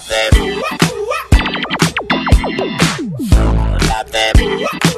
la them! La them!